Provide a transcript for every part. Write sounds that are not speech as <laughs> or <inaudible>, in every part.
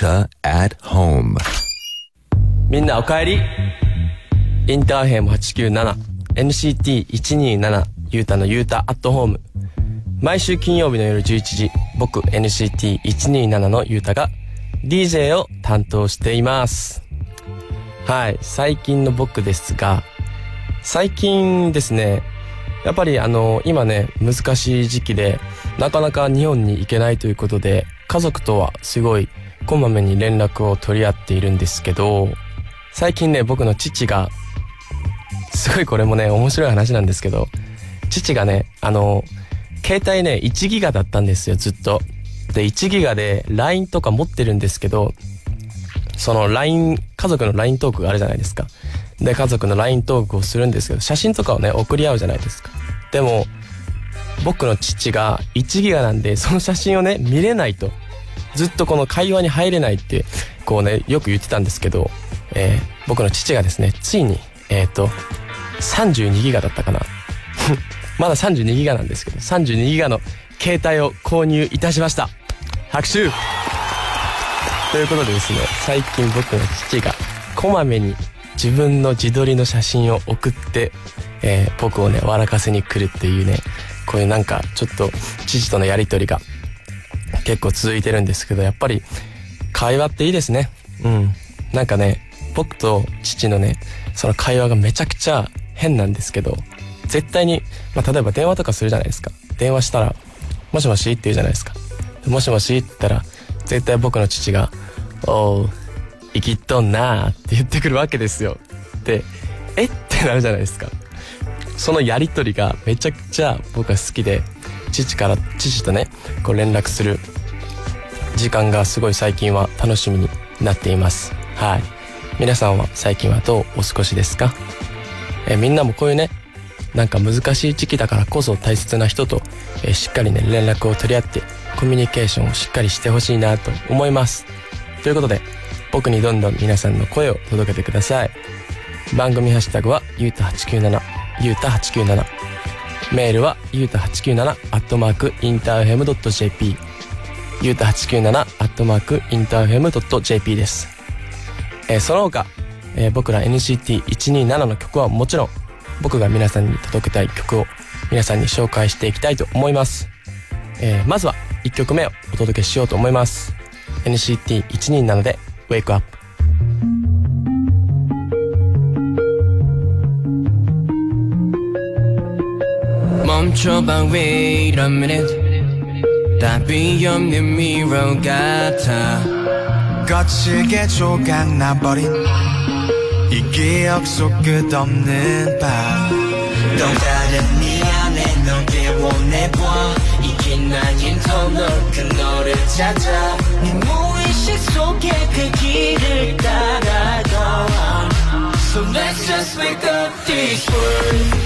Utah at home. みんなおかえり。インターヘム 897NCT127 ユータのユータアットホーム毎週金曜日の夜11時。僕 NCT127 のユータが DJ を担当しています。はい。最近の僕ですが最近ですねやっぱりあの今ね難しい時期でなかなか日本に行けないということで家族とはすごいこまめに連絡を取り合っているんですけど最近ね僕の父がすごいこれもね面白い話なんですけど父がねあの携帯ね1ギガだったんですよずっと。で1ギガで LINE とか持ってるんですけどその LINE 家族の LINE トークがあるじゃないですか。で家族の LINE トークをするんですけど写真とかをね送り合うじゃないですか。でも僕の父が1ギガなんでその写真をね見れないと。ずっとこの会話に入れないってこうねよく言ってたんですけど、えー、僕の父がですねついにえっ、ー、と32ギガだったかな。<laughs> まだ32ギガなんですけど32ギガの携帯を購入いたしました。拍手。ということでですね最近僕の父がこまめに自分の自撮りの写真を送って、えー、僕をね笑かせに来るっていうねこういうなんかちょっと父とのやり取りが結構続いてるんですけどやっぱり会話っていいですねうんなんかね僕と父のねその会話がめちゃくちゃ変なんですけど絶対に、まあ、例えば電話とかするじゃないですか電話したら「もしもし?」って言うじゃないですか「もしもし?」って言ったら絶対僕の父が「おう生きっとんな」って言ってくるわけですよでえってなるじゃないですかそのやり取りがめちゃくちゃ僕は好きで父から父とねこう連絡する時間がすごい最近は楽しみになっています。はい。皆さんは最近はどうお過ごしですか？えみんなもこういうねなんか難しい時期だからこそ大切な人と、えしっかりね連絡を取り合ってコミュニケーションをしっかりしてほしいなと思います。ということで僕にどんどん皆さんの声を届けてください。番組ハッシュタグはゆうた897ゆうた897メールはゆうた897アットマークインターフェム .jp ゆうた897アットマークインターフェム .jp です、えー、その他、えー、僕ら NCT127 の曲はもちろん僕が皆さんに届けたい曲を皆さんに紹介していきたいと思います、えー、まずは1曲目をお届けしようと思います NCT127 で Wake Up 멈춰봐 wait a minute 답이 없는 미러 같아 거칠게 조각나버린 이 기억 속 끝없는 밤또 다른 네 안에 너게 원해봐 이긴 아닌 더 넓은 너를 찾아 네 무의식 속에 그 길을 따라가 So let's just wake up this world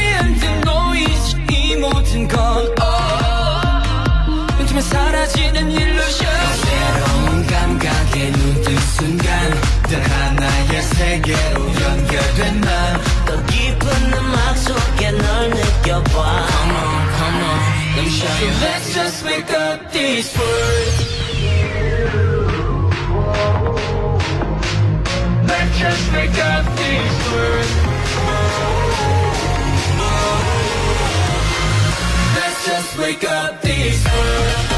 이 모든 건 oh. 눈치면 사라지는 일루션 새로운 감각에 눈뜬 순간 또 하나의 세계로 연결된 난더 깊은 음악 속에 널 느껴봐 Come on, come on, let me show So you let's just wake up this world Let's just wake up this world just wake up this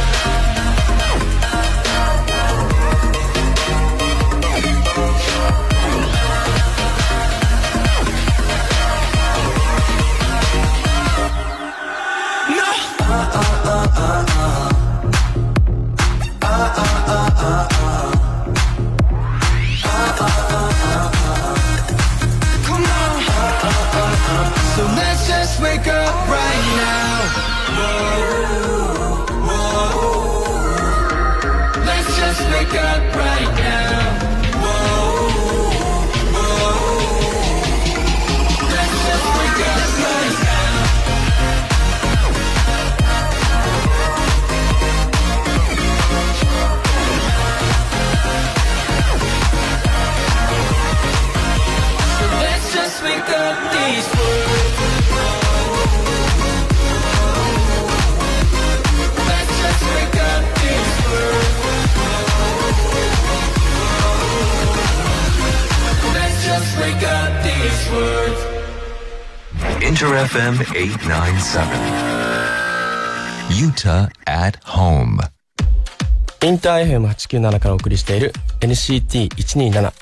InterFM897 Utah at home. インター FM897 からお送りしている NCT127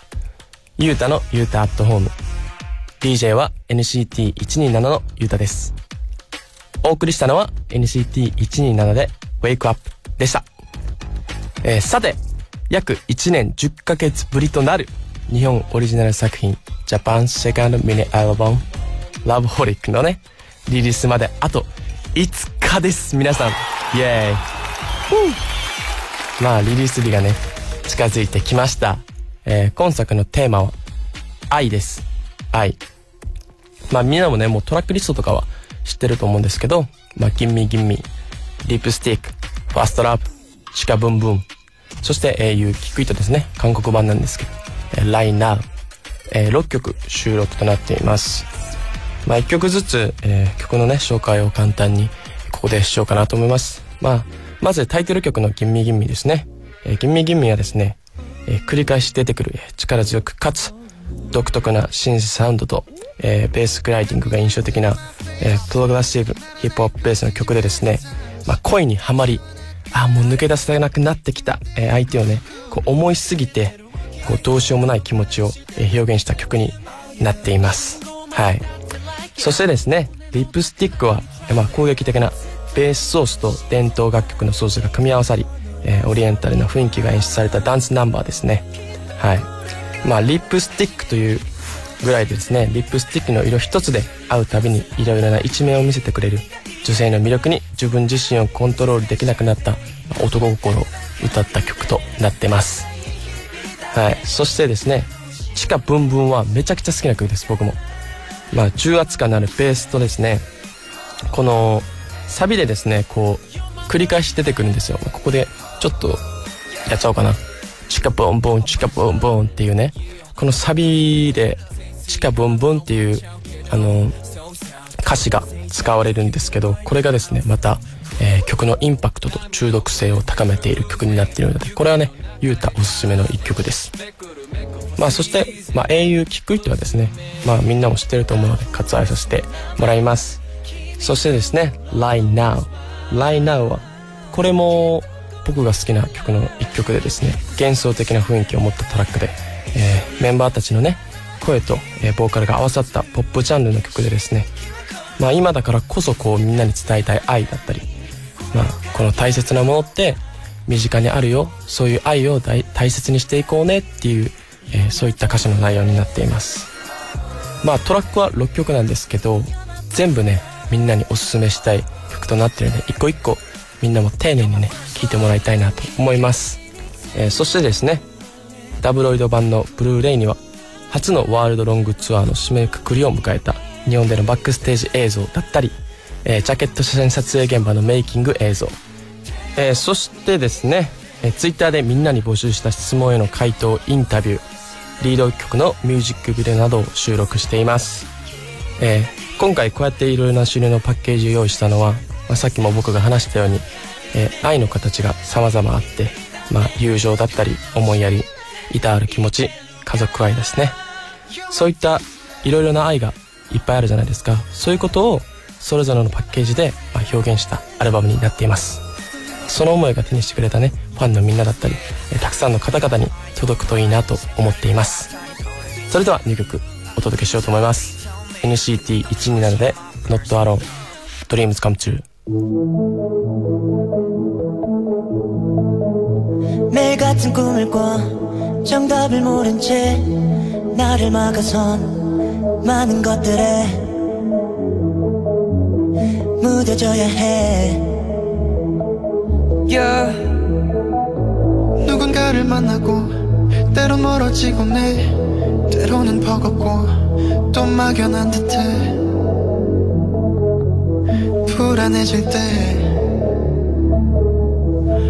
ユータのユータアットホーム DJ は NCT127 のユータです。お送りしたのは NCT127 で Wake Up でした、えー、さて約1年10ヶ月ぶりとなる日本オリジナル作品ジャパンセカンドミニアルバム Love Holic のねリリースまであと5日です皆さん。イエーイまあリリース日がね近づいてきました、えー今作のテーマは愛です。愛。まあみんなもねもうトラックリストとかは知ってると思うんですけどまあ Gimme Gimme Lipstick First Loveシカブンブンそして、えー、いうキクイトですね。韓国版なんですけど、えー、Line Now、えー6曲収録となっています。まあ1曲ずつ、えー曲のね紹介を簡単にここでしようかなと思います。まあまずタイトル曲の「ギンミギンミ」ですね「えー、ギンミギンミ」はですね、えー繰り返し出てくるえ力強くかつ独特なシンセサウンドと、えーベースグライディングが印象的な、えープログラッシブヒップホップベースの曲でですね、まあ、恋にはまりあーもう抜け出せなくなってきた、えー相手をねこう思いすぎてこうどうしようもない気持ちを、表現した曲になっています。はい。そしてですねリップスティックは、まあ、攻撃的なベースソースと伝統楽曲のソースが組み合わさり、えーオリエンタルな雰囲気が演出されたダンスナンバーですね。はい。まあリップスティックというぐらいでですねリップスティックの色一つで会うたびにいろいろな一面を見せてくれる女性の魅力に自分自身をコントロールできなくなった男心を歌った曲となってます。はい。そしてですね「地下ブンブン」はめちゃくちゃ好きな曲です僕も。まあ重圧感のあるベースとですねこのサビでですねこう繰り返し出てくるんですよ。ここでちょっとやっちゃおうかな。チカボンボンチカボンボンっていうね。このサビでチカボンボンっていうあの歌詞が使われるんですけどこれがですねまた、えー曲のインパクトと中毒性を高めている曲になっているのでこれはねゆうたおすすめの一曲です。まあそして、まあ、英雄キックイットはですねまあみんなも知ってると思うので割愛させてもらいます。そしてですね Line Now Lie Now はこれも僕が好きな曲の一曲でですね幻想的な雰囲気を持ったトラックで、えーメンバーたちのね声と、えーボーカルが合わさったポップジャンネルの曲でですねまあ今だからこそこうみんなに伝えたい愛だったりまあこの大切なものって身近にあるよ。そういう愛を大切にしていこうね。っていう、えーそういった歌詞の内容になっています。まあトラックは6曲なんですけど全部ねみんなにおすすめしたい曲となってるので一個一個みんなも丁寧にね聴いてもらいたいなと思います、えーそしてですねダブロイド版のブルーレイには初のワールドロングツアーの締めくくりを迎えた日本でのバックステージ映像だったり、えージャケット写真撮影現場のメイキング映像、えーそしてですね、えー、ツイッターでみんなに募集した質問への回答インタビューリード曲のミュージックビデオなどを収録しています、えー今回こうやっていろいろな種類のパッケージを用意したのは、まあ、さっきも僕が話したように、えー愛の形が様々あって、まあ、友情だったり思いやりいたある気持ち家族愛ですね。そういったいろいろな愛がいっぱいあるじゃないですか。そういうことをそれぞれのパッケージで表現したアルバムになっています。その思いが手にしてくれたねファンのみんなだったりえーたくさんの方々に届くといいなと思っていますそれでは2曲お届けしようと思います NCT127 で Not Alone Dreams Come True 매일 같은 꿈을 꿔 정답을 모른 채 나를 막아선 많은 것들에 무뎌져야 해 yeah. 누군가를 만나고 때론 멀어지곤 해 때로는 버겁고 또 막연한 듯해. 불안해질 때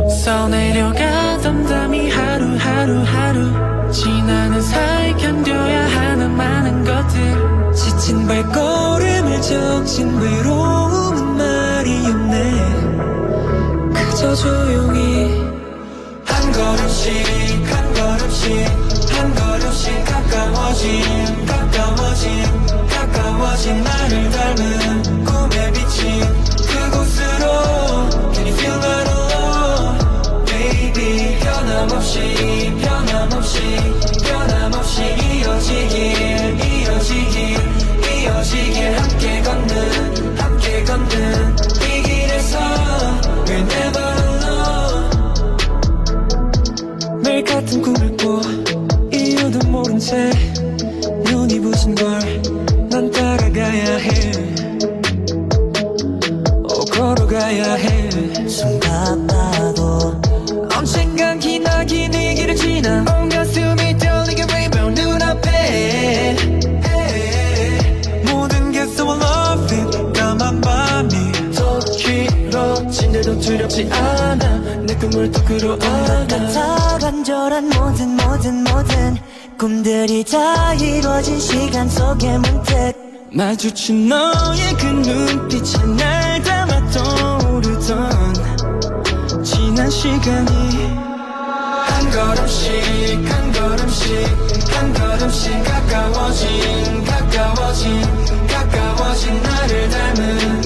써내려가던 담이 하루하루 하루 지나는 사이 견뎌야 하는 많은 것들. 지친 발걸음을 적신 외로움은 말이 없네 멈춰 조용히. 한 걸음씩 한 걸음씩 한 걸음씩 가까워진 가까워진 가까워진 나를 닮은 꿈의 빛이. 끌어안아 같아. 간절한 모든 모든 모든 꿈들이 다 이루어진 시간 속에 문득 마주친 너의 그 눈빛에 날 담아 떠오르던 지난 시간이 한 걸음씩 한 걸음씩 한 걸음씩 가까워진 가까워진 가까워진 나를 닮은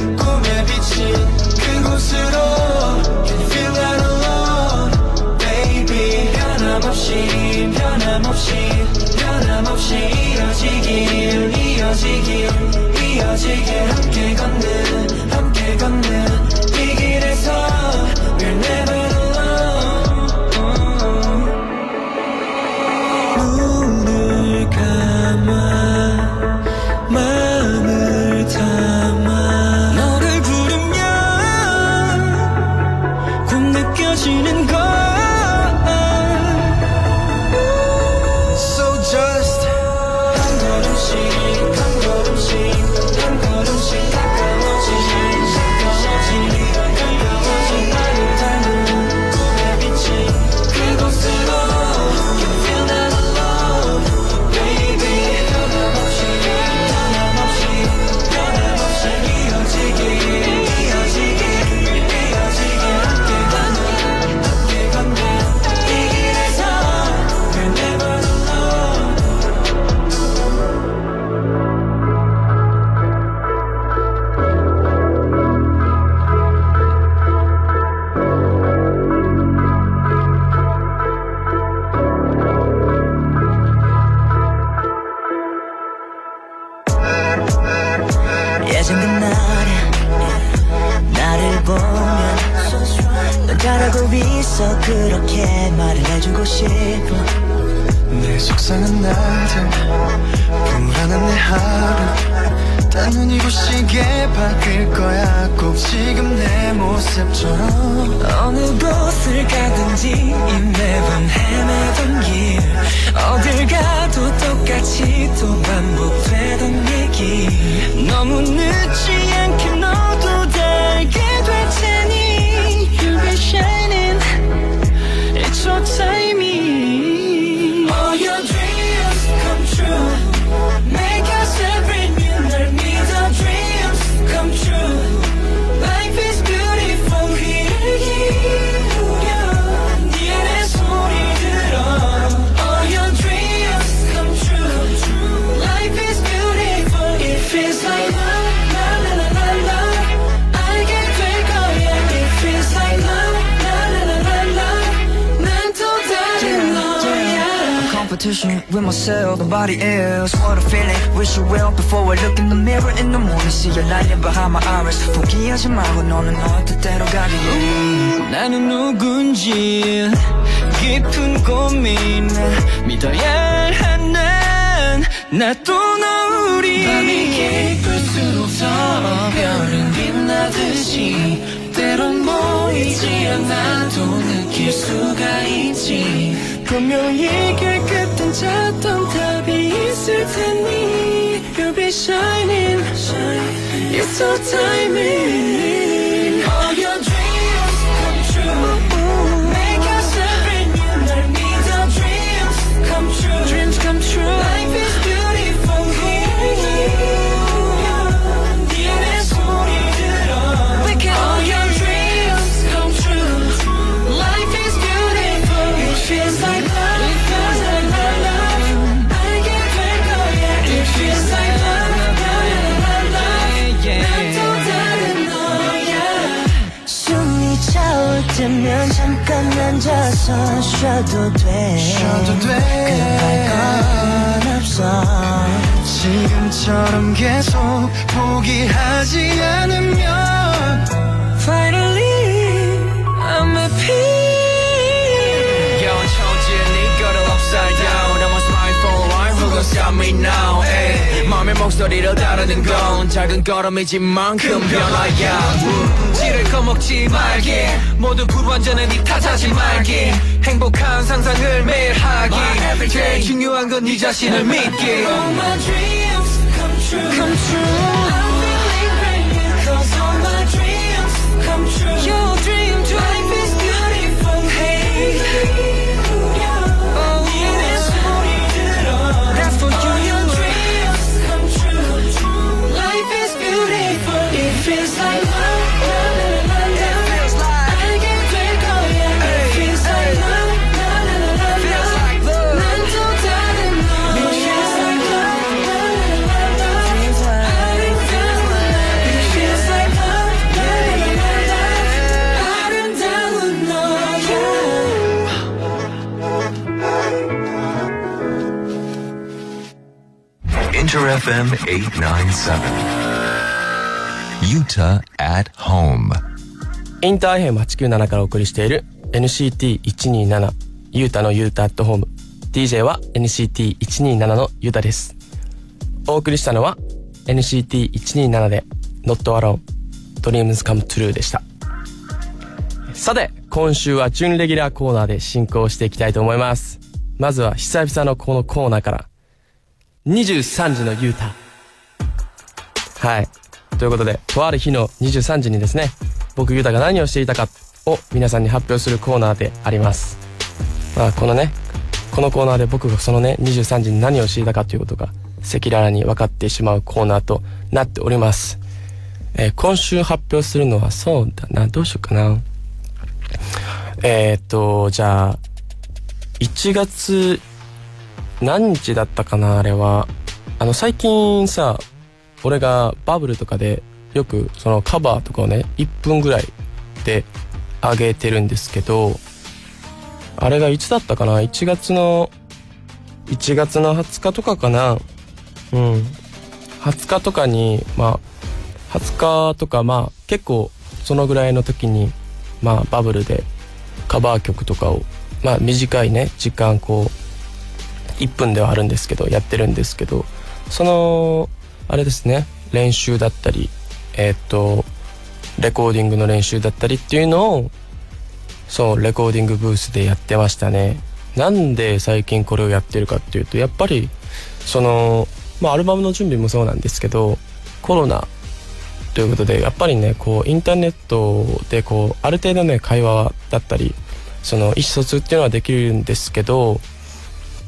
nobody else. What a feeling, wish you well before I look in the mirror in the morning. See you lying behind my iris. 포기하지 말고 너는 너의 뜻대로 가길. 나는 누군지 깊은 고민 믿어야 하는 나또 너울이 밤이 깊을수록 더 별은 빛나듯이 때론 보이지 않아도 느낄 수가 있지 분명히 길 끝엔 찾던 답 certain me, you'll be shining. shining. You're so timely. 때면 잠깐 앉아서 쉬어도 돼 쉬어도 돼. 급할 건 없어 지금처럼 계속 포기하지 않으면 Finally gon' stop me now? Ay. 마음의 목소리를 다루는 건 작은 걸음이지만 큰 변화야. 지를 꺼먹지 말게. 모두 불완전한 네 탓하지 말게. 행복한 상상을 매일 하기. 제일 중요한 건 네 자신을 믿기. All my dreams come true Come true FM 897. Utah at home. インターヘム897からお送りしている NCT127 ユータのユータアットホーム DJ は NCT127 のユータです。お送りしたのは NCT127 で Not Alone. Dreams Come True でした。さて今週は準レギュラーコーナーで進行していきたいと思います。まずは久々のこのコーナーから23時のユータはい。ということでとある日の23時にですね僕ユータが何をしていたかを皆さんに発表するコーナーであります。まあこのねこのコーナーで僕がそのね23時に何をしていたかということが赤裸々に分かってしまうコーナーとなっております。えー今週発表するのはそうだな。どうしようかな。えー、っとじゃあ1月何日だったかなあれは。あの最近さ俺がバブルとかでよくそのカバーとかをね1分ぐらいで上げてるんですけどあれがいつだったかな？1月の1月の20日とかかな？うん。20日とかにまあ20日とかまあ結構そのぐらいの時にまあバブルでカバー曲とかをまあ短いね時間こう1分ではあるんですけどやってるんですけどそのあれですね練習だったりえーっとレコーディングの練習だったりっていうのをそうレコーディングブースでやってましたね。なんで最近これをやってるかっていうとやっぱりそのまあアルバムの準備もそうなんですけどコロナということでやっぱりねこうインターネットでこうある程度ね会話だったりその意思疎通っていうのはできるんですけど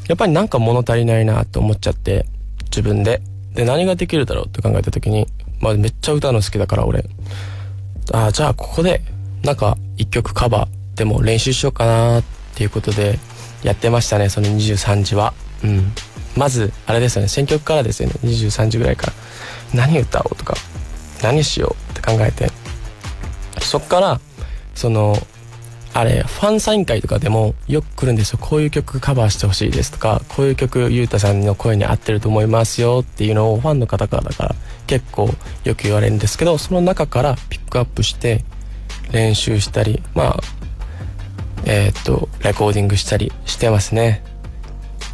やっぱりなんか物足りないなと思っちゃって自分で。で何ができるだろうって考えた時に、まあ、めっちゃ歌うの好きだから俺。ああじゃあここでなんか一曲カバーでも練習しようかなっていうことでやってましたねその23時は。うん。まずあれですよね選曲からですよね。23時ぐらいから。何歌おうとか何しようって考えて。そっからそのあれファンサイン会とかでもよく来るんですよ。こういう曲カバーしてほしいですとかこういう曲ゆうたさんの声に合ってると思いますよっていうのをファンの方からだから結構よく言われるんですけどその中からピックアップして練習したりまあえーっとレコーディングしたりしてますね。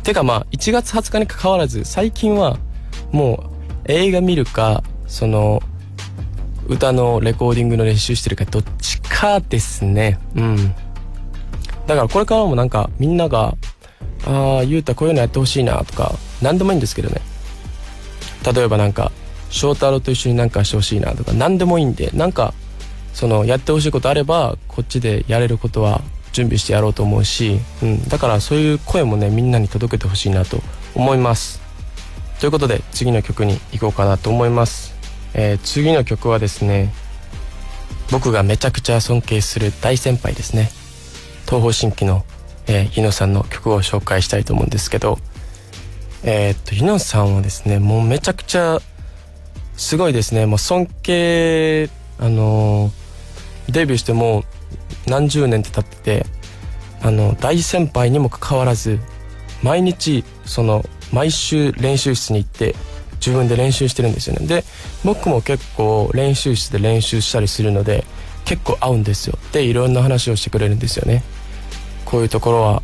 てかまあ1月20日に関わらず最近はもう映画見るかその歌のレコーディングの練習してるかどっちかですね。うん。だからこれからもなんかみんなが「ああゆうたこういうのやってほしいな」とか何でもいいんですけどね。例えばなんか翔太郎と一緒になんかしてほしいなとか何でもいいんでなんかそのやってほしいことあればこっちでやれることは準備してやろうと思うし、うん、だからそういう声もねみんなに届けてほしいなと思います。ということで次の曲に行こうかなと思います、えー次の曲はですね僕がめちゃくちゃ尊敬する大先輩ですね。東方神起の、えー、日野さんの曲を紹介したいと思うんですけどえーっと日野さんはですねもうめちゃくちゃすごいですね。もう尊敬あのーデビューしてもう何十年って経っててあの大先輩にもかかわらず毎日その毎週練習室に行って自分で練習してるんですよね。で僕も結構練習室で練習したりするので結構合うんですよ。でいろんな話をしてくれるんですよね。こういうところは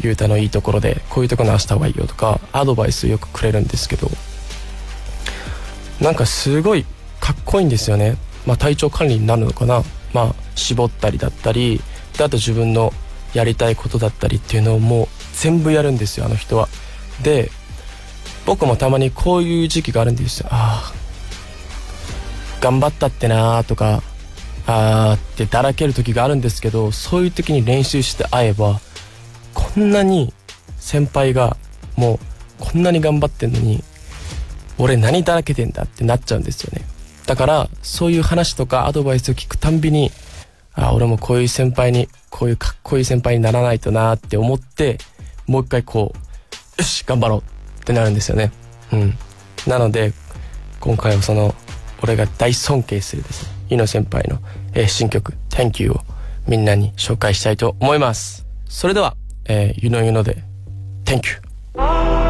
ゆうたのいいところでこういうところ直した方がいいよとかアドバイスよくくれるんですけど。なんかすごいかっこいいんですよね。まあ体調管理になるのかな。まあ絞ったりだったりであと自分のやりたいことだったりっていうのをもう全部やるんですよあの人は。で僕もたまにこういう時期があるんですよ。ああ頑張ったってなーとかあーってだらける時があるんですけどそういう時に練習して会えばこんなに先輩がもうこんなに頑張ってんのに俺何だらけてんだってなっちゃうんですよね。だからそういう話とかアドバイスを聞くたんびにあ俺もこういう先輩にこういうかっこいい先輩にならないとなって思ってもう一回こうよし頑張ろうってなるんですよね。うん。なので今回はその俺が大尊敬するです。ね井野先輩の、えー新曲「Thank You」をみんなに紹介したいと思います。それでは、えー、ゆのゆので「Thank You」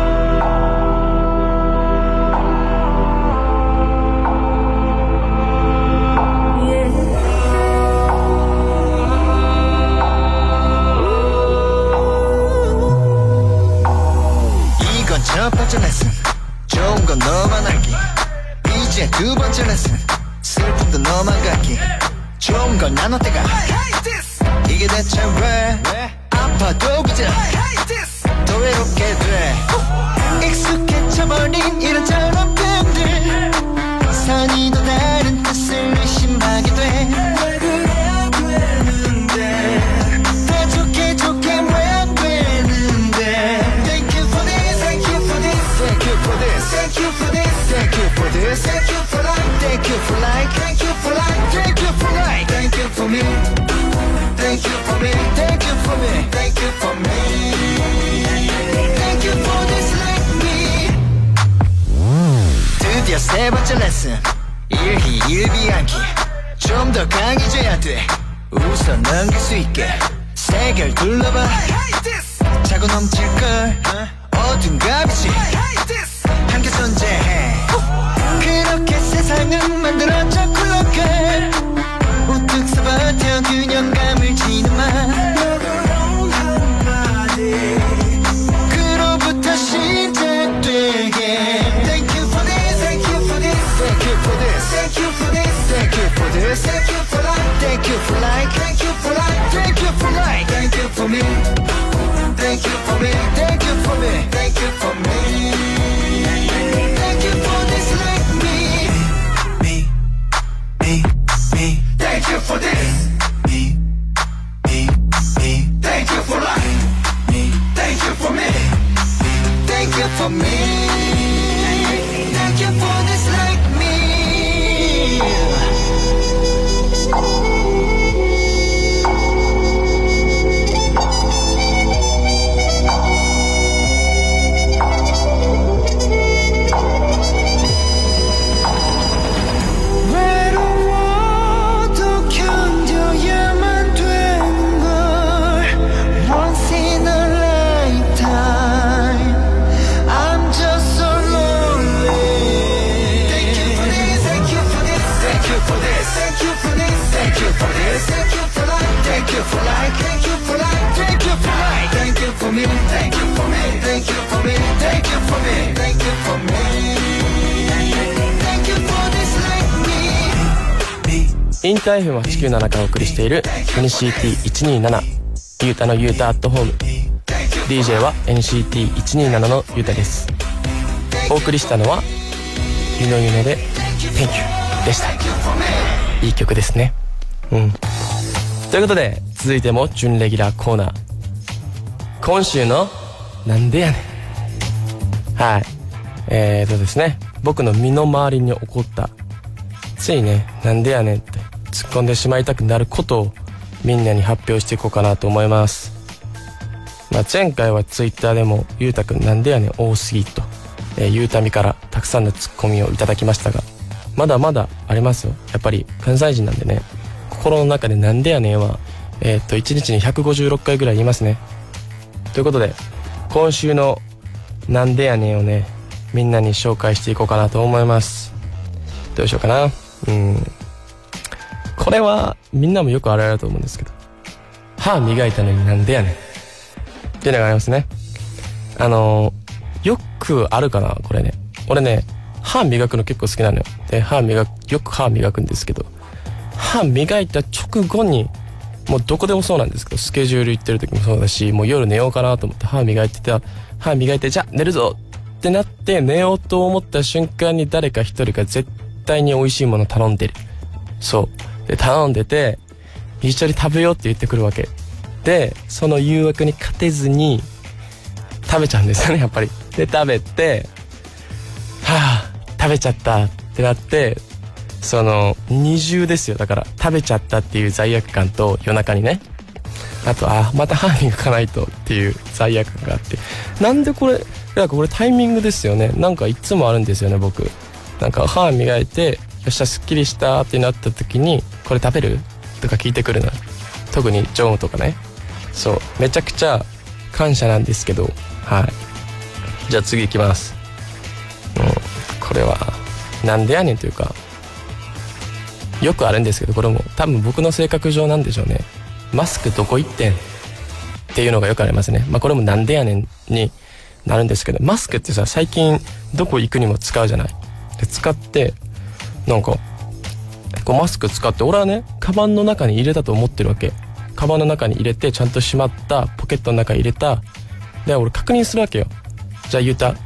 번째 레슨 좋은 건 너만 알기. 이제 두 번째 레슨 슬픔도 너만 갖기. 좋은 건 나눠 때가? 이게 대체 왜? 아파도 그저 더 외롭게 돼. 익숙해져버린 이런 저런 표현들. 선이 세 번째 레슨. 일희 일비않기. 좀 더 강해 インター FM897 からお送りしている NCT127 ゆうたのゆうたアットホーム。DJ は NCT127 のゆうたです。お送りしたのはゆのゆので Thank you でした。いい曲ですね。うん。ということで続いても準レギュラーコーナー。今週のなんでやねん。はい。えーとですね。僕の身の回りに起こったついねなんでやねんって。込んでしまいたくなることをみんなに発表していこうかなと思います。まあ、前回はツイッターでもゆうたくんなんでやねん多すぎと、えー、ゆうたみからたくさんのツッコミをいただきましたが。まだまだありますよ。やっぱり関西人なんでね。心の中でなんでやねんはえーっと1日に156回ぐらい言いますね。ということで今週のなんでやねんをねみんなに紹介していこうかなと思います。どうしようかな。うん。これはみんなもよくあるあると思うんですけど歯磨いたのになんでやねん。っていうのがありますね。あのよくあるかなこれね。俺ね歯磨くの結構好きなのよ。で歯磨くよく歯磨くんですけど歯磨いた直後にもうどこでもそうなんですけどスケジュール行ってる時もそうだしもう夜寝ようかなと思って歯磨いてた歯磨いてじゃあ寝るぞ!ってなって寝ようと思った瞬間に誰か一人が絶対に美味しいもの頼んでる。そう。で頼んでて一緒に食べようって言ってくるわけ。でその誘惑に勝てずに食べちゃうんですよね <laughs> やっぱり。で食べてはあ食べちゃったってなってその二重ですよ。だから食べちゃったっていう罪悪感と夜中にね。あとあまた歯磨かないとっていう罪悪感があって。なんでこれなんかこれタイミングですよね。なんかいつもあるんですよね僕。なんか歯磨いてよっしゃすっきりしたってなった時にこれ食べる？とか聞いてくるの。特にジョンとかね。そう。めちゃくちゃ感謝なんですけど。はい。じゃあ次行きます。うん。これはなんでやねんというか。よくあるんですけどこれも。多分僕の性格上なんでしょうね。マスクどこ行ってん？っていうのがよくありますね。まあこれもなんでやねんになるんですけど。マスクってさ最近どこ行くにも使うじゃない。で使ってなんかこうマスク使って俺はねカバンの中に入れたと思ってるわけ。カバンの中に入れてちゃんとしまったポケットの中に入れた。で俺確認するわけよ。じゃあ言うた。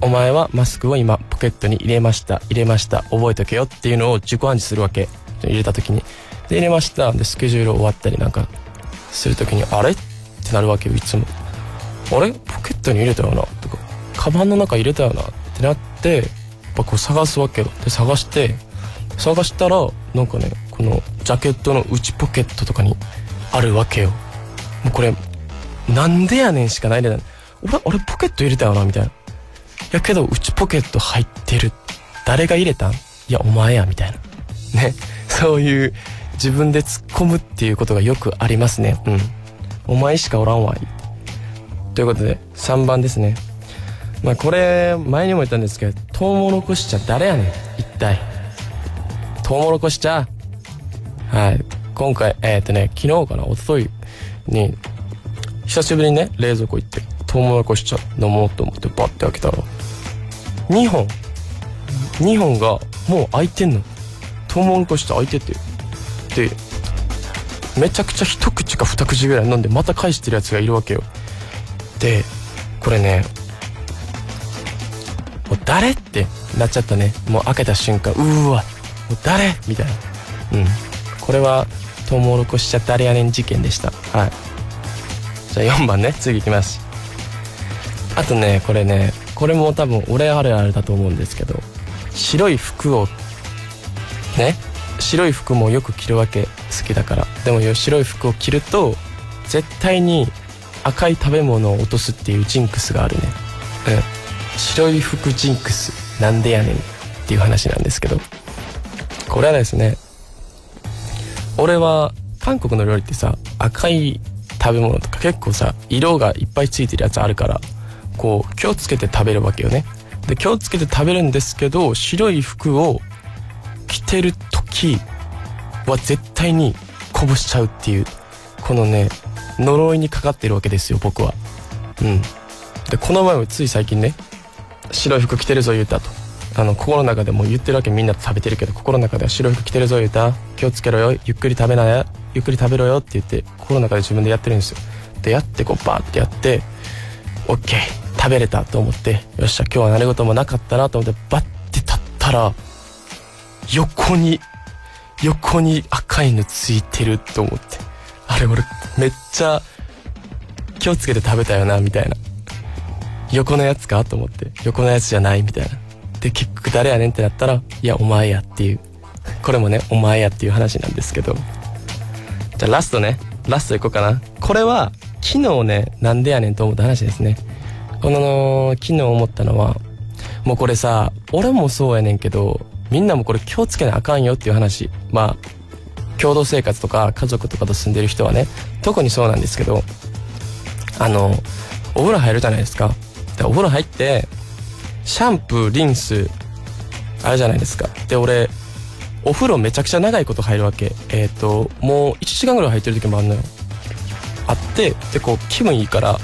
お前はマスクを今ポケットに入れました。入れました。覚えとけよっていうのを自己暗示するわけ。入れた時に。で入れました。でスケジュール終わったりなんかする時にあれ？ってなるわけよいつも。あれ？ポケットに入れたよな？とか。カバンの中入れたよな？ってなってやっぱこう探すわけよ。で探して探したらなんかねこのジャケットの内ポケットとかにあるわけよ。もうこれなんでやねんしかないねん俺俺ポケット入れたよなみたいな。やけど内ポケット入ってる。誰が入れたん？いやお前やみたいな。ね。そういう自分で突っ込むっていうことがよくありますね。うん。お前しかおらんわい。ということで3番ですね。まあこれ前にも言ったんですけどトウモロコシ茶誰やねん一体。トウモロコシ茶。はい。今回えっ、とね昨日かな一昨日に久しぶりにね冷蔵庫行ってトウモロコシ茶飲もうと思ってバッて開けたら2本。2本がもう開いてんの。トウモロコシ茶開いてて。でめちゃくちゃ一口か二口ぐらい飲んでまた返してるやつがいるわけよ。でこれねもう誰ってなっちゃったね。もう開けた瞬間うーわもう誰？みたいな。うん。これはトウモロコシ茶誰やねん事件でした。はい。じゃあ4番ね。次いきます。あとねこれねこれも多分俺あるあるだと思うんですけど白い服をね？白い服もよく着るわけ好きだから。でもよ白い服を着ると絶対に赤い食べ物を落とすっていうジンクスがあるね。うん。白い服ジンクス。なんでやねんっていう話なんですけど。これはですね俺は韓国の料理ってさ赤い食べ物とか結構さ色がいっぱいついてるやつあるからこう気をつけて食べるわけよね。で気をつけて食べるんですけど白い服を着てる時は絶対にこぼしちゃうっていうこのね呪いにかかってるわけですよ僕は。うん。でこの前もつい最近ね白い服着てるぞ言うたと。あの心の中でも言ってるわけみんなと食べてるけど心の中では白い服着てるぞ言うた。気をつけろよ。ゆっくり食べなよゆっくり食べろよって言って心の中で自分でやってるんですよ。でやってこうバーってやってオッケー食べれたと思って。よっしゃ今日は何事もなかったなと思ってバッて立ったら横に横に赤いのついてると思って。あれ俺めっちゃ気をつけて食べたよなみたいな。横のやつかと思って。横のやつじゃないみたいな。で結局誰やねんってなったらいやお前やっていう。これもねお前やっていう話なんですけど。じゃあラストね。ラストいこうかな。これは昨日ねなんでやねんと思った話ですね。この昨日思ったのはもうこれさ俺もそうやねんけどみんなもこれ気をつけなあかんよっていう話。まあ共同生活とか家族とかと住んでる人はね特にそうなんですけどあのお風呂入るじゃないですか。でお風呂入ってシャンプーリンスあるじゃないですか。で俺お風呂めちゃくちゃ長いこと入るわけ。えっ、ともう1時間ぐらい入ってる時もあるのよ。あってでこう気分いいから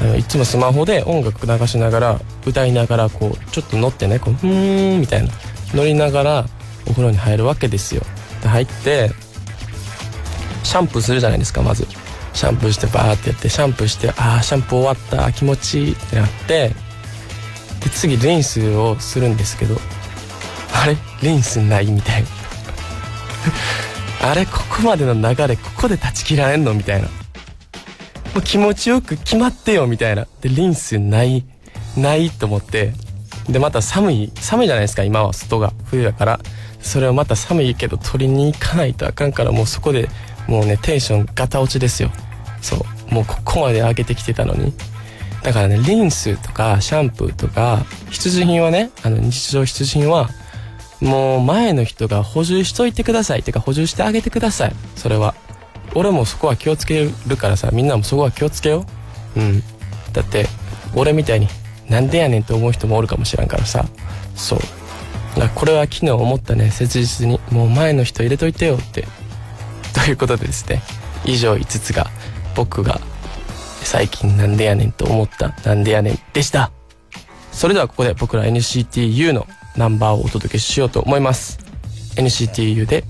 あのいつもスマホで音楽流しながら歌いながらこうちょっと乗ってねこうふーんみたいな。乗りながらお風呂に入るわけですよ。で入ってシャンプーするじゃないですかまず。シャンプーしてバーってやってシャンプーしてああシャンプー終わった気持ちいいってなってで次リンスをするんですけどあれ？リンスないみたいな。<laughs> あれここまでの流れここで断ち切られんの？みたいな。もう気持ちよく決まってよみたいな。でリンスないないと思って。でまた寒い寒いじゃないですか今は。外が。冬だから。それをまた寒いけど取りに行かないとあかんからもうそこでもうねテンションガタ落ちですよ。そう。もうここまで上げてきてたのに。だからねリンスとかシャンプーとか必需品はねあの日常必需品はもう前の人が補充しといてくださいってか補充してあげてください。それは。俺もそこは気をつけるからさみんなもそこは気をつけよう。うん。だって俺みたいになんでやねんって思う人もおるかもしらんからさ。そう。だこれは昨日思ったね切実に。もう前の人入れといてよって。ということでですね。以上5つが僕が最近なんでやねんと思ったなんでやねんでした。それではここで僕ら NCTU のナンバーをお届けしようと思います。NCTU で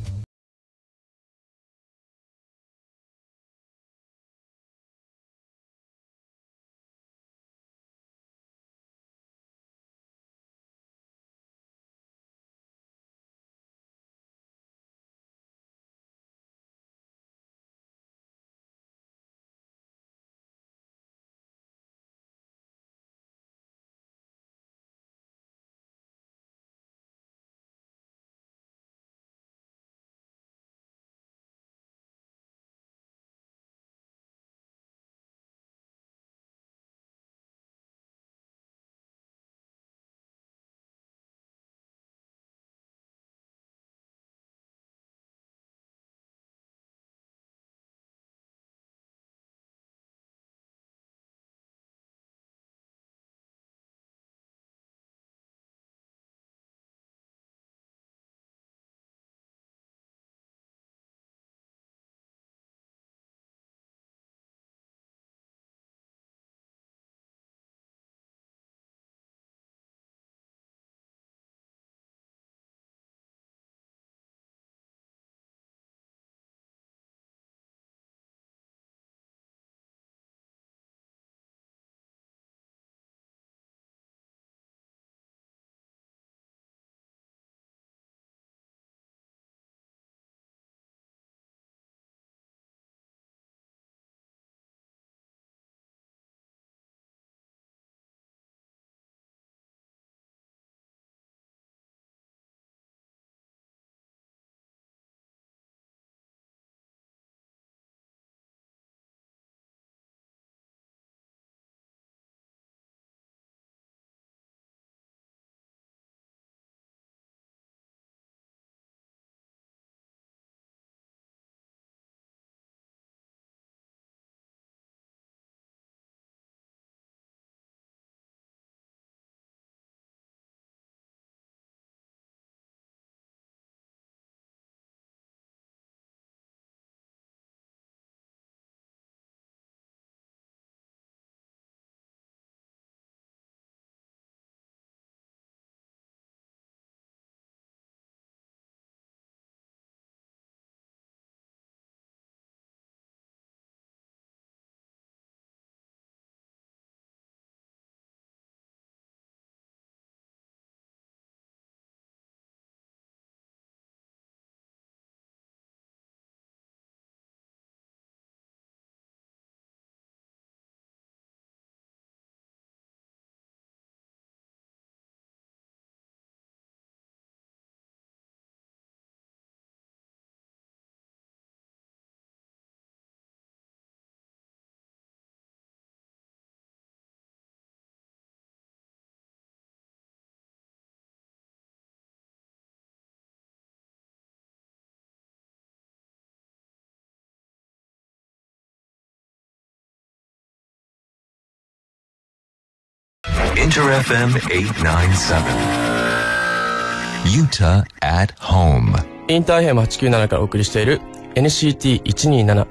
Utah at home. インターヘム897からお送りしている NCT127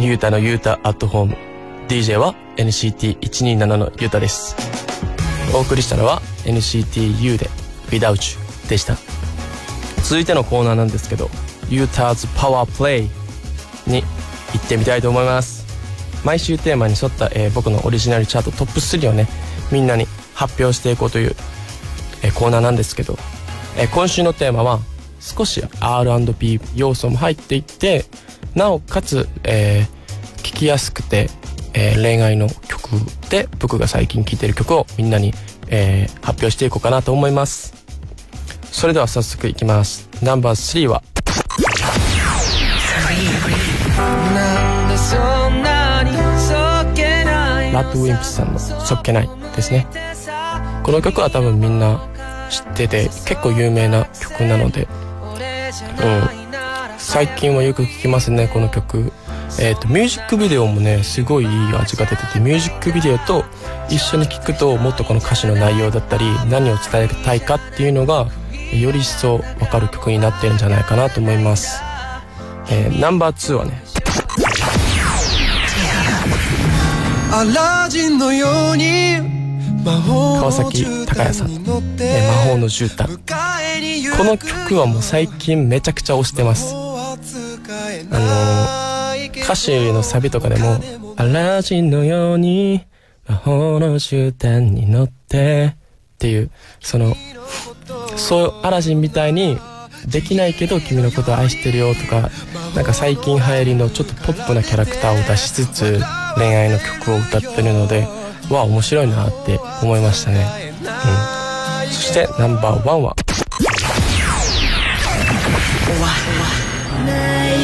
ユータのユータアットホーム DJ は NCT127 のユータです。お送りしたのは NCTU で Without You でした。続いてのコーナーなんですけどユーターズパワープレイに行ってみたいと思います。毎週テーマに沿った、えー僕のオリジナルチャートトップ3をねみんなに発表していこうという、えーコーナーなんですけど、えー今週のテーマは少し R&B 要素も入っていってなおかつ、えー聴きやすくて、えー恋愛の曲で僕が最近聴いてる曲をみんなに、えー発表していこうかなと思います。それでは早速いきます。ナンバー3は。ラッドウィンプスさんの「そっけない」ですね。この曲は多分みんな知ってて結構有名な曲なのでうん最近はよく聴きますねこの曲。えっ、とミュージックビデオもねすごいいい味が出ててミュージックビデオと一緒に聴くともっとこの歌詞の内容だったり何を伝えたいかっていうのがより一層わかる曲になってるんじゃないかなと思います、えーナンバー2はね。アラジンのように川崎隆也さん魔法の絨毯。この曲はもう最近めちゃくちゃ推してます。あの歌詞のサビとかでも「アラジンのように魔法の絨毯に乗って」っていうそのそうアラジンみたいにできないけど君のことを愛してるよとかなんか最近流行りのちょっとポップなキャラクターを出しつつ恋愛の曲を歌ってるのでわあ面白いなって思いましたね、うん、そしてナンバーワンは。えー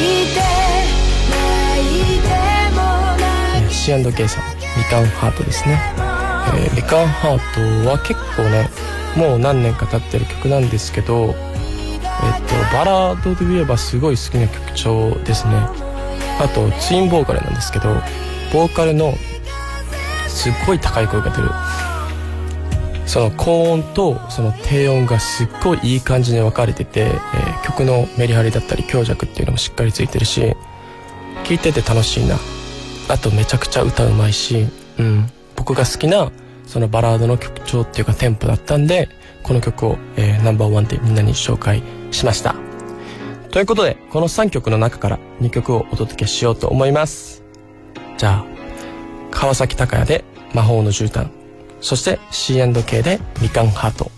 C&K さんみかんハートですね、えーみかんハートは結構ねもう何年か経ってる曲なんですけどえっとバラードで言えばすごい好きな曲調ですね。あとツインボーカルなんですけどボーカルのすっごい高い声が出る。その高音とその低音がすっごいいい感じに分かれてて、えー曲のメリハリだったり強弱っていうのもしっかりついてるし聴いてて楽しいな。あとめちゃくちゃ歌うまいし、うん、僕が好きなそのバラードの曲調っていうかテンポだったんでこの曲を、えーナンバーワンでみんなに紹介しました。ということでこの3曲の中から2曲をお届けしようと思います。じゃあ川崎隆也で魔法の絨毯。そして C&K でみかんハート。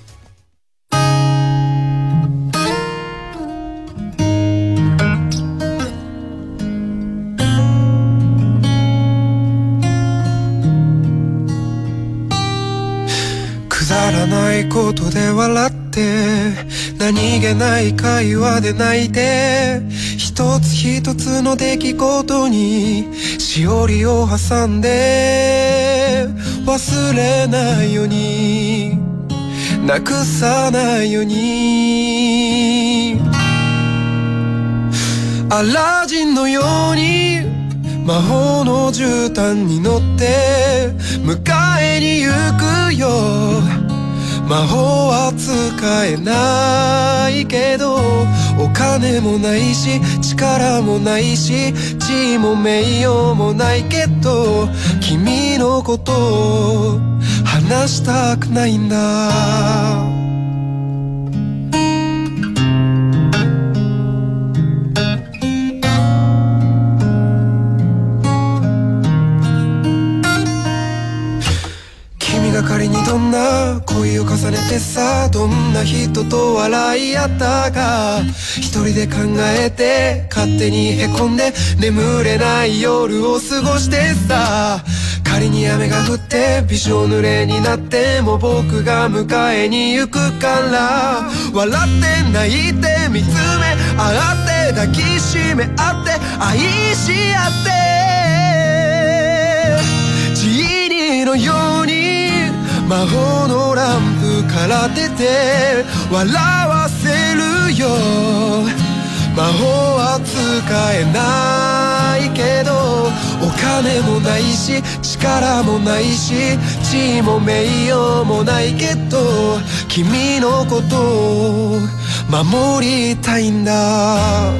くだらないことで笑って何気ない会話で泣いて一つ一つの出来事にしおりを挟んで忘れないようになくさないように。アラジンのように魔法の絨毯に乗って迎えに行くよ。魔法は使えないけどお金もないし力もないし地位も名誉もないけど君のことを話したくないんだ。てさどんな人と笑い合ったか。一人で考えて勝手にへこんで眠れない夜を過ごしてさ。仮に雨が降ってびしょ濡れになっても僕が迎えに行くから。笑って泣いて見つめ合って抱きしめ合って愛し合って。ジーニーのように魔法のランプから出て笑わせるよ。魔法は使えないけどお金もないし力もないし地位も名誉もないけど君のことを守りたいんだ。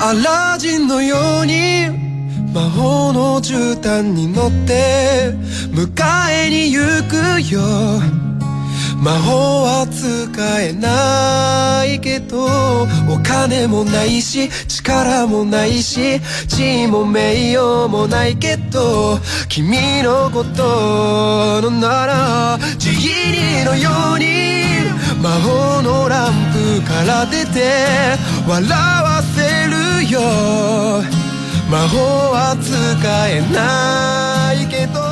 アラジンのように魔法の絨毯に乗って迎えに行くよ。魔法は使えないけどお金もないし力もないし地位も名誉もないけど君のことのならジギリのように。魔法のランプからて笑わせるよ。魔法は使えないけど。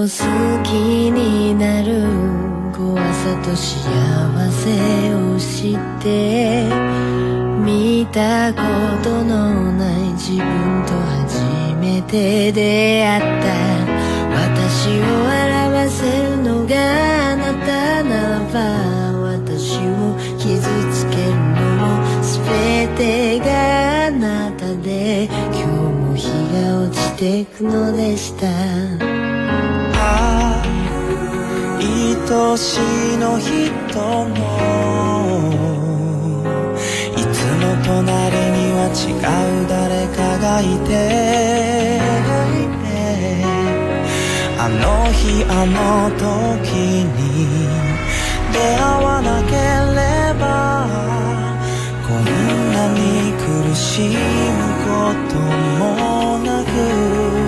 好きになる怖さと幸せを知って見たことのない自分と初めて出会った。私を表せるのがあなたならば私を傷つけるのも全てがあなたで今日も日が落ちてくのでした。愛しの人もいつも隣には違う誰かがいてあの日あの時に出会わなければこんなに苦しむこともなく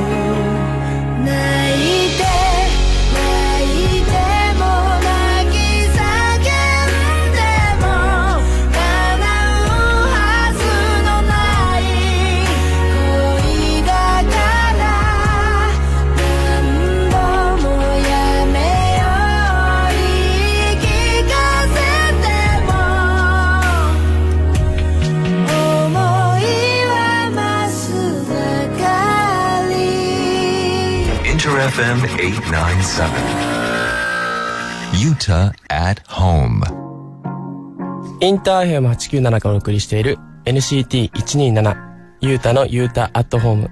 FM 897. Utah at home. インターフェム897からお送りしている NCT127 ユータのユータアットホーム。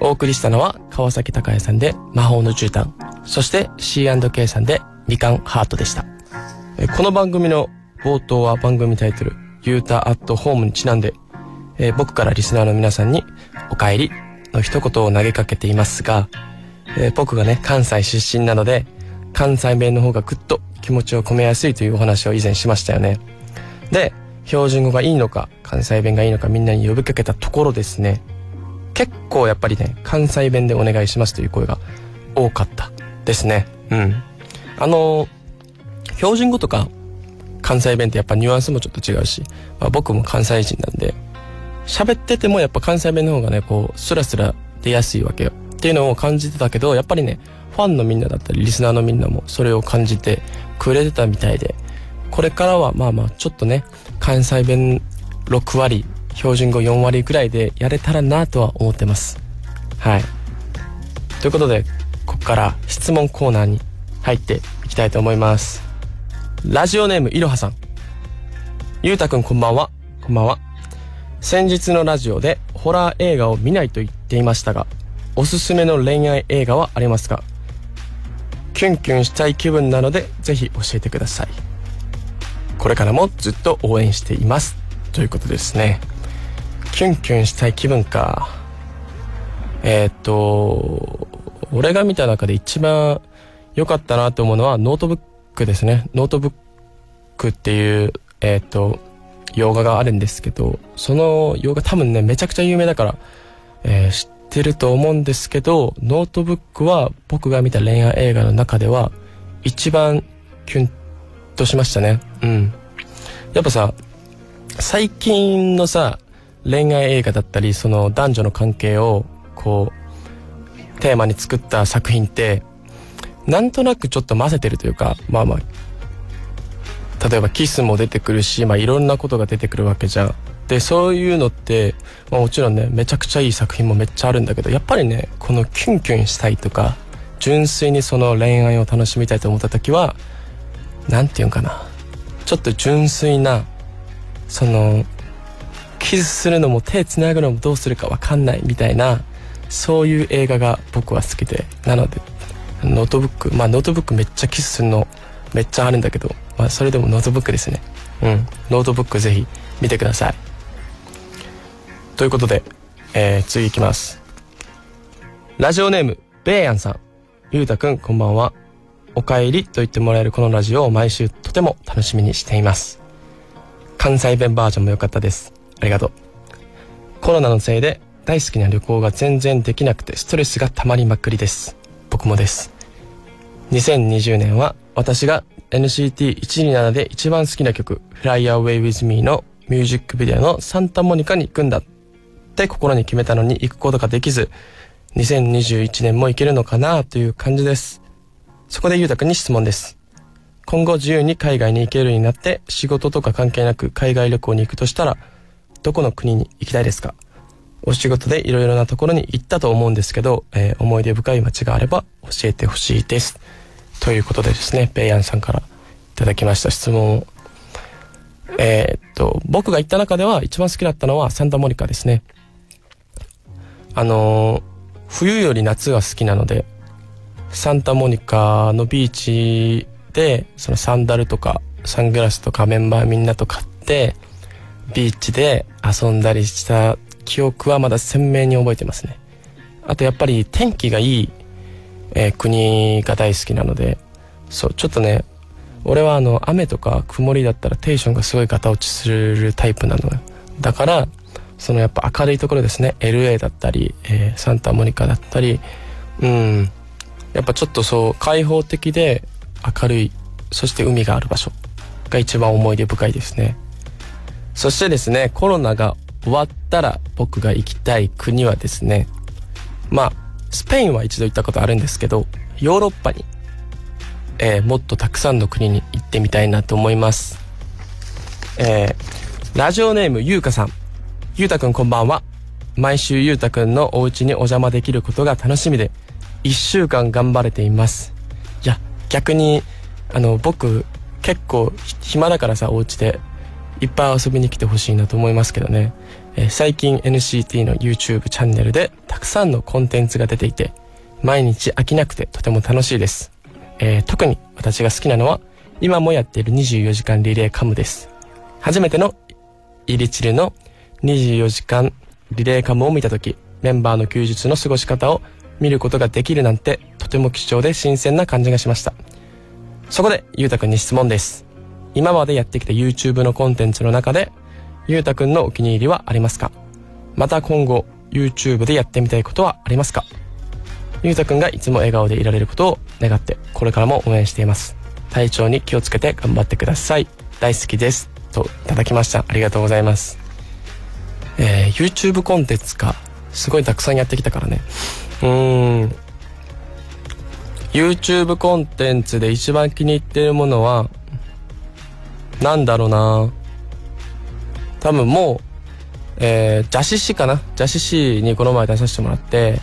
お送りしたのは川崎隆也さんで魔法の絨毯。そして C&K さんでみかんハートでした。この番組の冒頭は番組タイトルユータアットホームにちなんで、えー僕からリスナーの皆さんにお帰りの一言を投げかけていますが、えー僕がね、関西出身なので、関西弁の方がぐっと気持ちを込めやすいというお話を以前しましたよね。で、標準語がいいのか、関西弁がいいのかみんなに呼びかけたところですね、結構やっぱりね、関西弁でお願いしますという声が多かったですね。うん。あの、標準語とか関西弁ってやっぱニュアンスもちょっと違うし、まあ、僕も関西人なんで、喋っててもやっぱ関西弁の方がね、こう、スラスラ出やすいわけよ。っていうのを感じてたけど、やっぱりね、ファンのみんなだったり、リスナーのみんなもそれを感じてくれてたみたいで、これからはまあまあ、ちょっとね、関西弁6割、標準語4割ぐらいでやれたらなとは思ってます。はい。ということで、ここから質問コーナーに入っていきたいと思います。ラジオネームいろはさん。ゆうたくんこんばんは。こんばんは。先日のラジオでホラー映画を見ないと言っていましたが、おすすめの恋愛映画はありますか？キュンキュンしたい気分なので、ぜひ教えてください。これからもずっと応援しています。ということですね。キュンキュンしたい気分か。えーっと、俺が見た中で一番良かったなと思うのはノートブックですね。ノートブックっていう、えーっと、洋画があるんですけど、その洋画多分ね、めちゃくちゃ有名だから、えー知っててると思うんですけど、ノートブックは僕が見た恋愛映画の中では一番キュンとしましたね。うん。やっぱさ、最近のさ、恋愛映画だったり、その男女の関係を、こう、テーマに作った作品って、なんとなくちょっと混ぜてるというか、まあまあ、例えばキスも出てくるし、まあいろんなことが出てくるわけじゃん。で、そういうのって、まあもちろんね、めちゃくちゃいい作品もめっちゃあるんだけど、やっぱりね、このキュンキュンしたいとか、純粋にその恋愛を楽しみたいと思った時は、なんていうんかな。ちょっと純粋な、その、キスするのも手つなぐのもどうするかわかんないみたいな、そういう映画が僕は好きで。なので、ノートブック、まあノートブックめっちゃキスするのめっちゃあるんだけど、まあそれでもノートブックですね。うん。ノートブックぜひ見てください。ということで、えー、次行きます。ラジオネーム、ベーヤンさん。ゆうたくん、こんばんは。お帰りと言ってもらえるこのラジオを毎週とても楽しみにしています。関西弁バージョンも良かったです。ありがとう。コロナのせいで大好きな旅行が全然できなくてストレスが溜まりまくりです。僕もです。2020年は私が NCT127 で一番好きな曲 Fly Away With Me のミュージックビデオのサンタモニカに行くんだって心に決めたのに行くことができず2021年も行けるのかなという感じです。そこでゆうたくんに質問です。今後自由に海外に行けるようになって仕事とか関係なく海外旅行に行くとしたらどこの国に行きたいですか？お仕事でいろいろなところに行ったと思うんですけど、えー思い出深い街があれば教えてほしいです。ということでですね、ペイヤンさんからいただきました質問を。えーっと、僕が行った中では一番好きだったのはサンタモニカですね。あの冬より夏が好きなので、サンタモニカのビーチで、そのサンダルとかサングラスとかメンバーみんなと買って、ビーチで遊んだりした記憶はまだ鮮明に覚えてますね。あとやっぱり天気がいい、えー国が大好きなので、そう、ちょっとね、俺はあの雨とか曇りだったらテンションがすごいガタ落ちするタイプなのよ。だから、そのやっぱ明るいところですね。LA だったり、えーサンタモニカだったり、うん、やっぱちょっとそう開放的で明るい、そして海がある場所が一番思い出深いですね。そしてですね、コロナが終わったら僕が行きたい国はですね、まあ、スペインは一度行ったことあるんですけど、ヨーロッパに、えーもっとたくさんの国に行ってみたいなと思います。えーラジオネームゆうかさん。ゆうたくんこんばんは。毎週ゆうたくんのお家にお邪魔できることが楽しみで、一週間頑張れています。いや、逆に、あの、僕、結構暇だからさ、お家で。いっぱい遊びに来てほしいなと思いますけどね。えー最近 NCT の YouTube チャンネルでたくさんのコンテンツが出ていて、毎日飽きなくてとても楽しいです。えー特に私が好きなのは、今もやっている24時間リレーカムです。初めてのイリチルの24時間リレーカムを見たとき、メンバーの休日の過ごし方を見ることができるなんて、とても貴重で新鮮な感じがしました。そこで、ゆうたくんに質問です。今までやってきた YouTube のコンテンツの中で、ゆうたくんのお気に入りはありますか？また今後、YouTube でやってみたいことはありますか？ゆうたくんがいつも笑顔でいられることを願って、これからも応援しています。体調に気をつけて頑張ってください。大好きです。といただきました。ありがとうございます。えー YouTube コンテンツか。すごいたくさんやってきたからね。うーん。YouTube コンテンツで一番気に入ってるものは、なんだろうな多分もう、えー、邪視師かな？邪視師にこの前出させてもらって、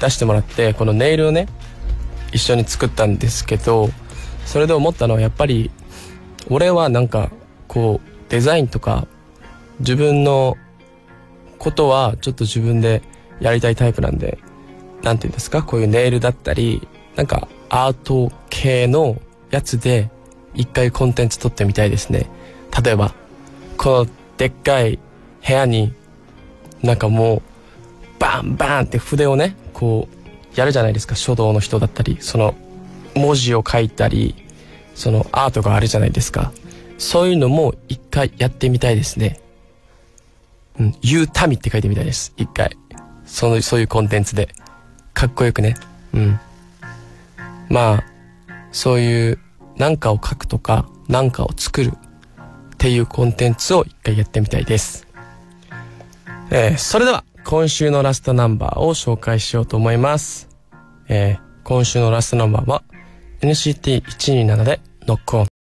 出してもらって、このネイルをね、一緒に作ったんですけど、それで思ったのはやっぱり、俺はなんか、こう、デザインとか、自分のことはちょっと自分でやりたいタイプなんで、なんていうんですか、こういうネイルだったり、なんかアート系のやつで一回コンテンツ撮ってみたいですね。例えば、このでっかい部屋に、なんかもう、バンバンって筆をね、こう、やるじゃないですか、書道の人だったり、その、文字を書いたり、そのアートがあるじゃないですか。そういうのも一回やってみたいですね。うん、ゆうたみって書いてみたいです。一回。その、そういうコンテンツで。かっこよくね。うん。まあ、そういう、なんかを書くとか、なんかを作るっていうコンテンツを一回やってみたいです。えーそれでは、今週のラストナンバーを紹介しようと思います。えー今週のラストナンバーは、NCT127 でノックオン。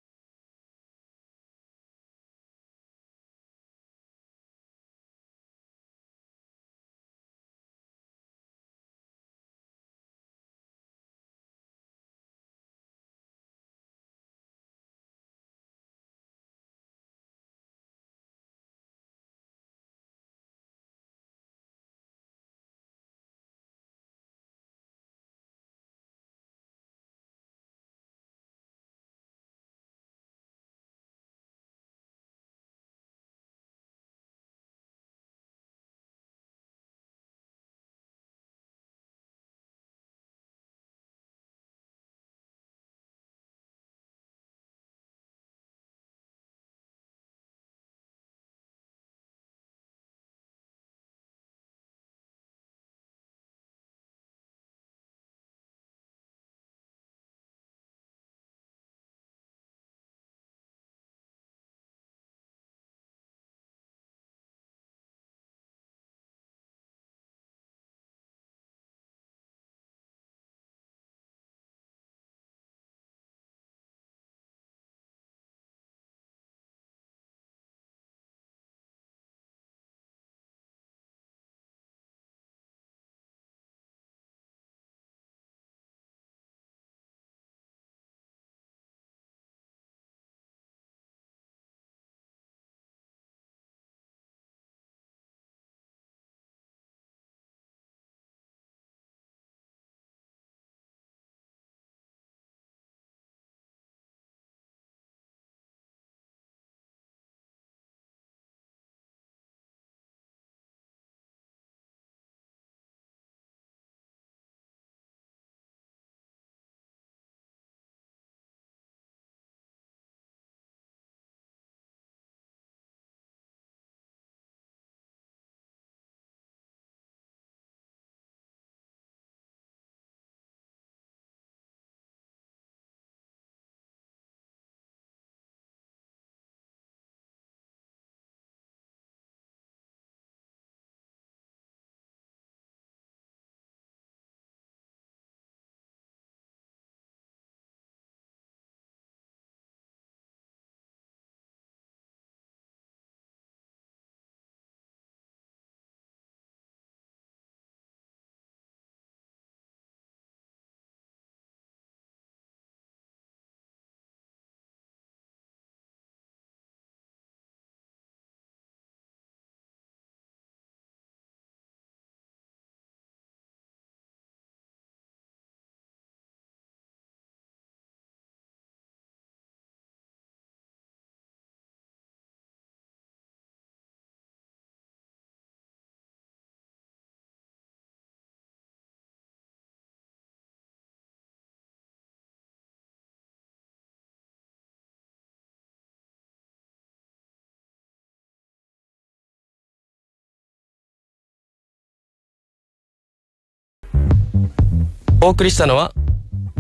お送りしたのは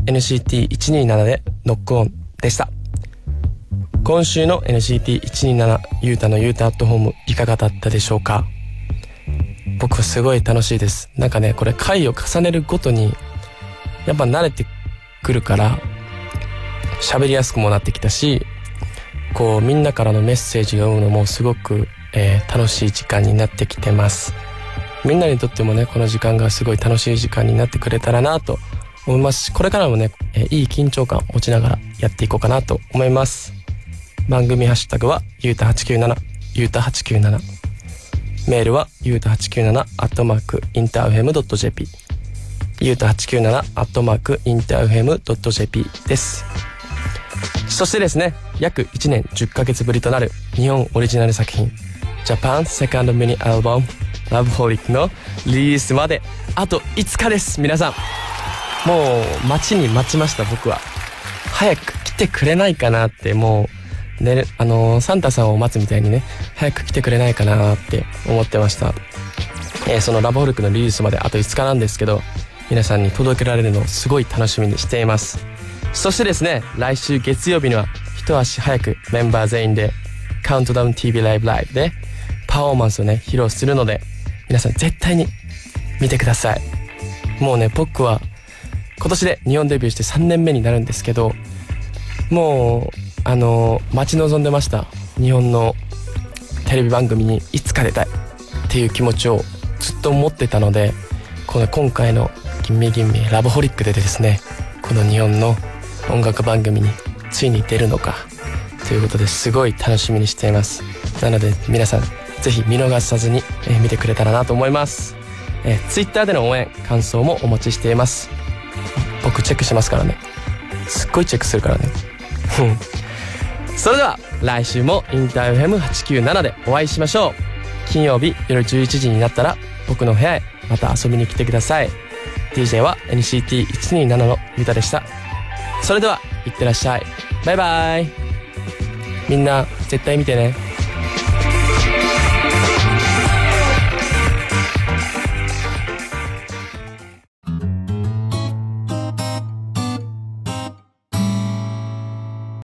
NCT127 でノックオンでした。今週の NCT127 ゆうたのゆうたアットホームいかがだったでしょうか？僕はすごい楽しいです。なんかねこれ回を重ねるごとにやっぱ慣れてくるから喋りやすくもなってきたしこうみんなからのメッセージが読むのもすごく、えー楽しい時間になってきてます。みんなにとってもねこの時間がすごい楽しい時間になってくれたらなと思いますしこれからもね、えーいい緊張感を持ちながらやっていこうかなと思います。番組ハッシュタグはゆうた897ゆうた897メールはゆうた897アットマークインターフェム .jp ゆうた897アットマークインターフェム .jp です。そしてですね約1年10ヶ月ぶりとなる日本オリジナル作品ジャパンセカンドミニアルバムラブホリックのリリースまで。あと5日です皆さん。もう待ちに待ちました僕は。早く来てくれないかなってもうねあのーサンタさんを待つみたいにね早く来てくれないかなって思ってました。えーそのラブホリックのリリースまであと5日なんですけど皆さんに届けられるのをすごい楽しみにしています。そしてですね来週月曜日には一足早くメンバー全員でカウントダウン TV ライブライブでパフォーマンスをね披露するので皆さん絶対に見てください。もうね僕は今年で日本デビューして3年目になるんですけどもうあの待ち望んでました。日本のテレビ番組にいつか出たいっていう気持ちをずっと持ってたのでこの今回の「ギンミギンミラブホリック」でですねこの日本の音楽番組についに出るのかということですごい楽しみにしています。なので皆さんぜひ見逃さずに、え見てくれたらなと思います、えー、Twitter での応援感想もお待ちしています。僕チェックしますからね。すっごいチェックするからね。それでは来週もインター FM897 でお会いしましょう。金曜日夜11時になったら僕の部屋へまた遊びに来てください。DJ は NCT127 のゆたでした。それではいってらっしゃい。バイバイ。みんな絶対見てね。